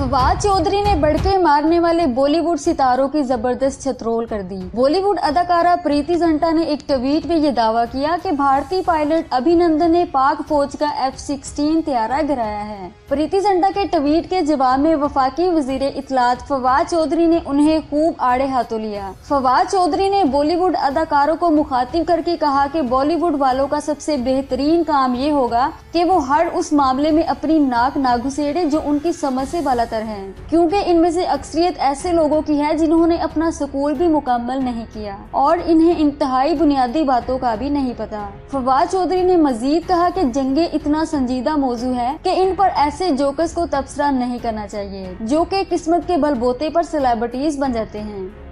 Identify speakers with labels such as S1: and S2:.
S1: फवाद चौधरी ने बड़के मारने वाले बॉलीवुड सितारों की ज़बरदस्त छत्रोल कर दी। बॉलीवुड अदाकारा प्रीति जंटा ने एक ट्वीट में ये दावा किया कि भारतीय पायलट अभिनंदन ने पाक फौज का एफ़ सिक्सटीन तैयारा गिराया है। प्रीति जंटा के ट्वीट के जवाब में वफाकी वज़ीर इतलात फवाद चौधरी ने उन्हें खूब आड़े हाथों लिया। फवाद चौधरी ने बॉलीवुड अदाकारों को मुखातिब करके कहा की बॉलीवुड वालों का सबसे बेहतरीन काम ये होगा की वो हर उस मामले में अपनी नाक ना घुसेड़े जो उनकी समझ वाला बेहतर हैं, क्योंकि इनमें से अक्सरियत ऐसे लोगों की है जिन्होंने अपना स्कूल भी मुकम्मल नहीं किया और इन्हें इंतहाई बुनियादी बातों का भी नहीं पता। फवाद चौधरी ने मजीद कहा की जंगे इतना संजीदा मौजू है की इन पर ऐसे जोकस को तबसरा नहीं करना चाहिए, जो की किस्मत के बलबोते आरोप सेलिब्रिटीज बन जाते हैं।